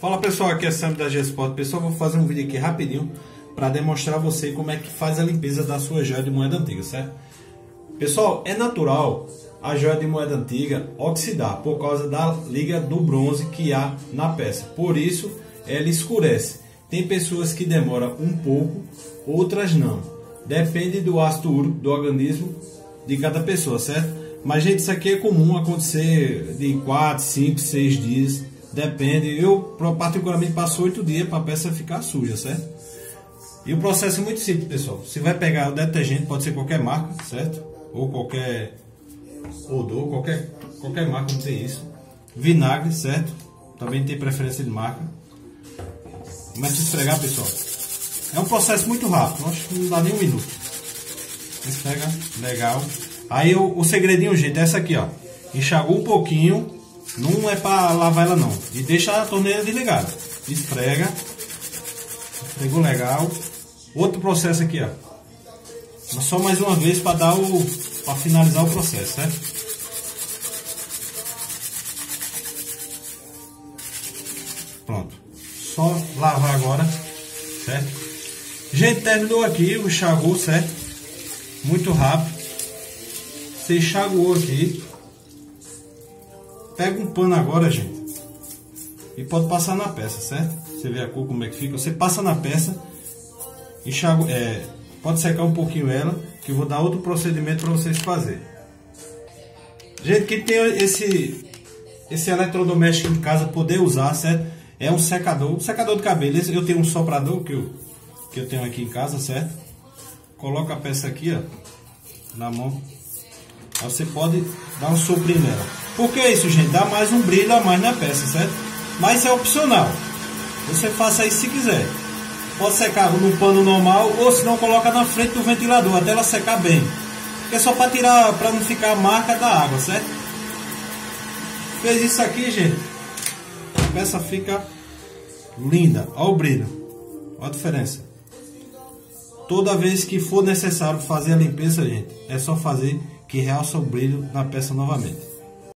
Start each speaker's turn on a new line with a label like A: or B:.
A: Fala pessoal, aqui é Sam da G-Sport. Pessoal, vou fazer um vídeo aqui rapidinho para demonstrar a você como é que faz a limpeza da sua joia de moeda antiga, certo? Pessoal, é natural a joia de moeda antiga oxidar por causa da liga do bronze que há na peça. Por isso, ela escurece. Tem pessoas que demoram um pouco, outras não. Depende do ácido úrico do organismo de cada pessoa, certo? Mas, gente, isso aqui é comum acontecer de 4, 5, 6 dias Depende. Eu, particularmente, passo oito dias para a peça ficar suja, certo? E o processo é muito simples, pessoal. Você vai pegar o detergente, pode ser qualquer marca, certo? Ou qualquer odor, qualquer, qualquer marca, não tem isso. Vinagre, certo? Também tem preferência de marca. Começa a esfregar, pessoal. É um processo muito rápido, acho que não dá nem um minuto. Esfrega, legal. Aí o, o segredinho, gente, é essa aqui, ó. Enxagou um pouquinho, não é para lavar ela não. E deixa a torneira desligada. Esfrega. Esfregou legal. Outro processo aqui, ó. Só mais uma vez para dar o. para finalizar o processo, certo? Pronto. Só lavar agora, certo? Gente, terminou aqui o enxagou, certo? Muito rápido. Você enxaguou aqui. Pega um pano agora, gente. E pode passar na peça, certo? Você vê a cor como é que fica. Você passa na peça. Enxago, é, pode secar um pouquinho ela. Que eu vou dar outro procedimento para vocês fazerem. Gente, quem tem esse, esse eletrodoméstico em casa poder usar, certo? É um secador, um secador de cabelo. Eu tenho um soprador que eu, que eu tenho aqui em casa, certo? Coloca a peça aqui, ó, na mão. Aí você pode dar um soprinho nela. Por que isso, gente? Dá mais um brilho a mais na peça, certo? Mas é opcional. Você faça isso se quiser. Pode secar no pano normal ou se não coloca na frente do ventilador até ela secar bem. É só para tirar, para não ficar a marca da água, certo? Fez isso aqui, gente. A peça fica linda. Olha o brilho. Olha a diferença. Toda vez que for necessário fazer a limpeza, gente, é só fazer que realça o brilho na peça novamente.